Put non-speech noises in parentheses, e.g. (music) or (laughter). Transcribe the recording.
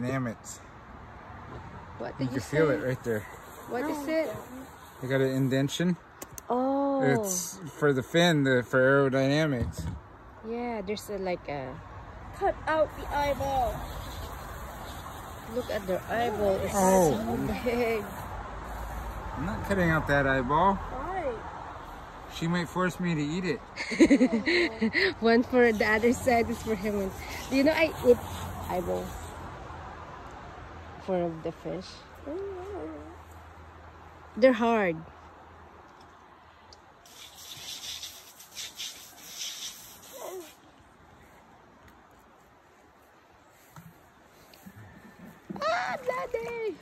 Dynamics. What You did can you, feel it right there. What is it? They got an indention. Oh, It's for the fin, the for aerodynamics. yeah. There's a, like a Cut out the eyeball. look at their eyeball. It's Oh. so big. I'm not cutting out that eyeball. Why? She might force me to eat it. (laughs) One for the other side is for him. Do you know I eat eyeballs of the fish. They're hard. Ah, bloody!